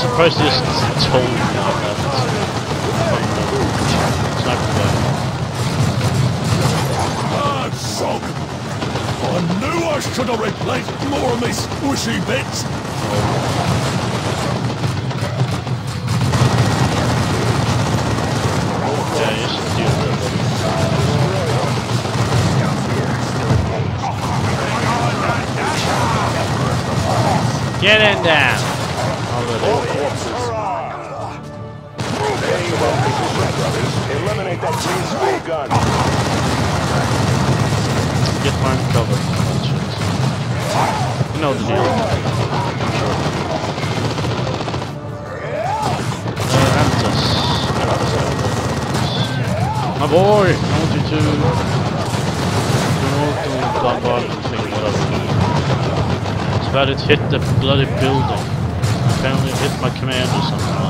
surprised they just told now that. Ah, sog! I knew I should have replaced more of me squishy bits! Yeah, you should. Get in there! That. Get covered. Shit. You know the deal. Uh. My boy! I want you to... You to bombard the thing, whatever. It's bad it hit the bloody building. Apparently it hit my command or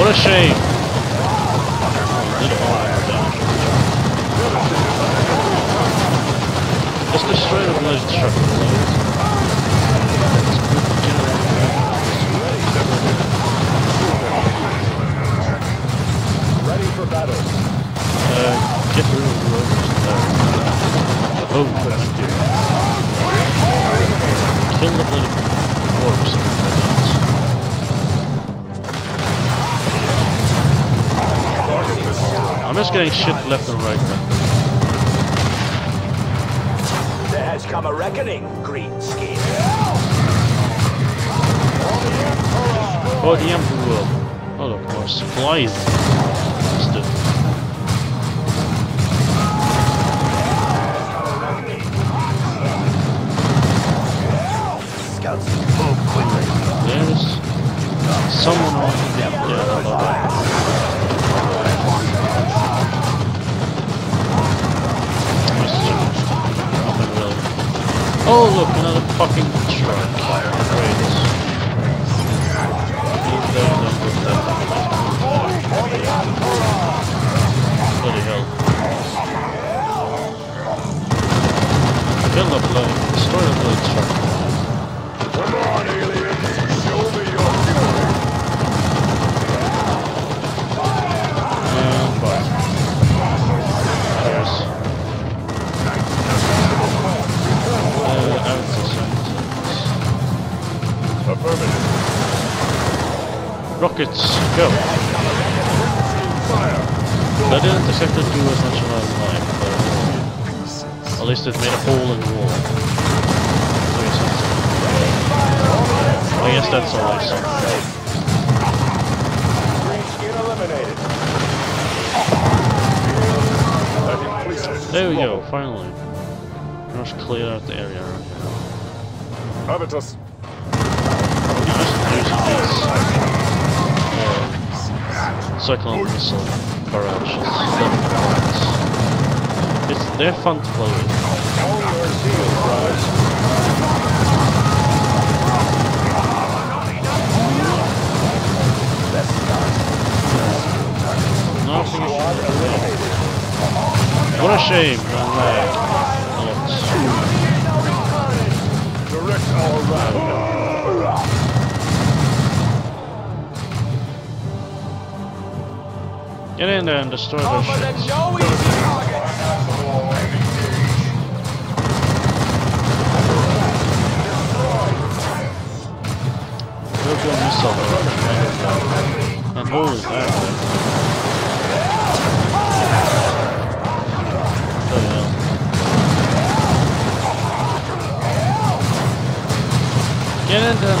What a shame! Let's destroy the bloody truck. Ready for battle. Uh, get rid of the. Uh, oh. Kill the bloody corpse. I'm just getting shit left and right now. There has come a reckoning, green skin. Oh, the Emperor. Oh, look, more supplies. Stuff. Scouts, move quickly. There's someone on. Oh, look, another fucking then move there. Bloody hell. Kill the bloody, destroy the bloody truck. Come on, aliens. Show me your fury! And bye. Affirmative. Rockets, go! That didn't exactly do as much as I would like, but at least it made a hole in the wall. So you said. I guess that's all I saw. Green skin eliminated. That completed. There we go, finally. Just clear out the area around here. Avitus. Cyclone missile barrages. It's, they're fun to play with. What a shame, Get in there and destroy shit. Go go missile. And holy that. Bloody hell. Get in there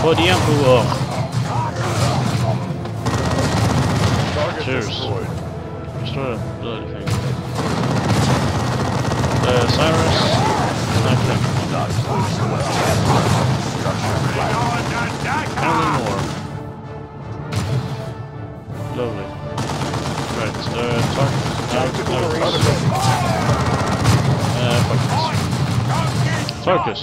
For the Emperor. Target Cheers. the bloody thing. Uh, Cyrus. More. Lovely. Right, uh, talk. Uh, marines uh. Tarkus.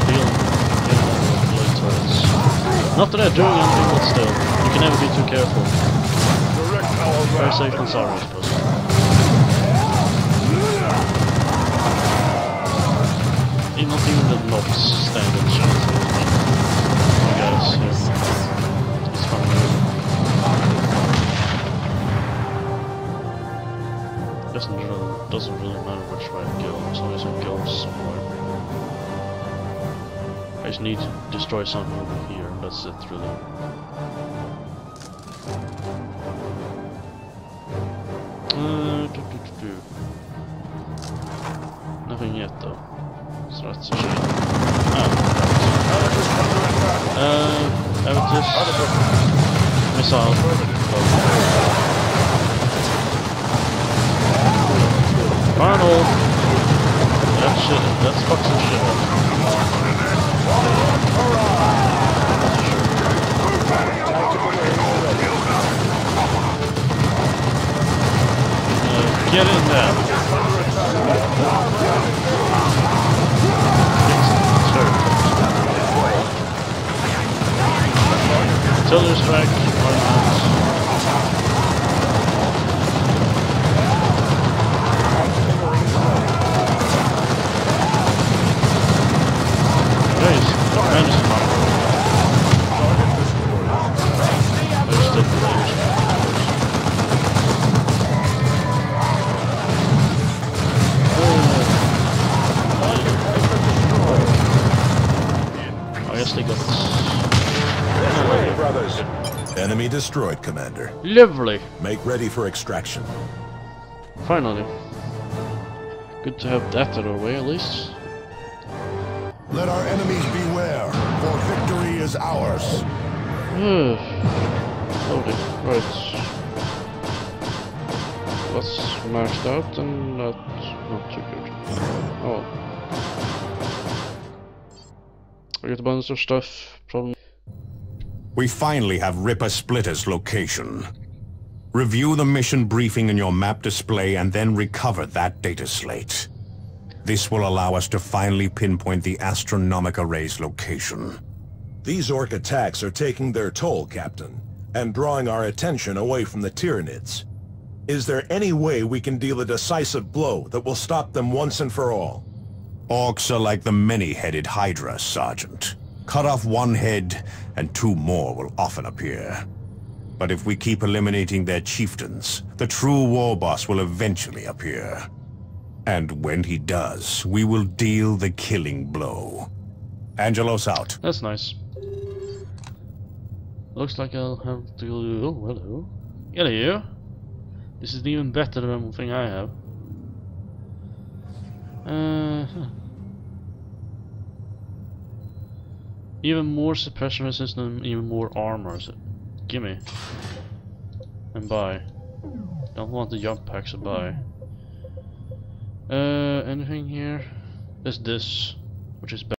Not that they're doing anything, but still. You can never be too careful. Very safe and sorry, I suppose. Not even the knobs stand a chance. You guys, yeah. It's fine. Doesn't really, doesn't really matter which way I go, as long as I go somewhere. Just need to destroy something over here, and that's it really. Do, do, do, do. Nothing yet though. So that's a shame. Ah, uh, Avitus. Missile. Arnold! That shit, that's some shit up. Sure. Artillery strike. Destroyed, Commander. lovely. Make ready for extraction. Finally. Good to have that out of the way at least. Let our enemies beware, for victory is ours. Lovely. Right. That's maxed out and that's not too good. Oh. I get a bunch of stuff. Problem. We finally have Ripper Splitter's location. Review the mission briefing in your map display and then recover that data slate. This will allow us to finally pinpoint the astronomic array's location. These Ork attacks are taking their toll, Captain, and drawing our attention away from the Tyranids. Is there any way we can deal a decisive blow that will stop them once and for all? Orks are like the many-headed Hydra, Sergeant. Cut off one head, and two more will often appear. But if we keep eliminating their chieftains, the true war boss will eventually appear. And when he does, we will deal the killing blow. Angelos out. That's nice. Looks like I'll have to. Oh, hello. Hello. This is even better than the thing I have. Uh, huh. Even more suppression resistance even more armor. So gimme. And buy. Don't want the jump packs to buy. Uh, anything here? There's this, which is bad.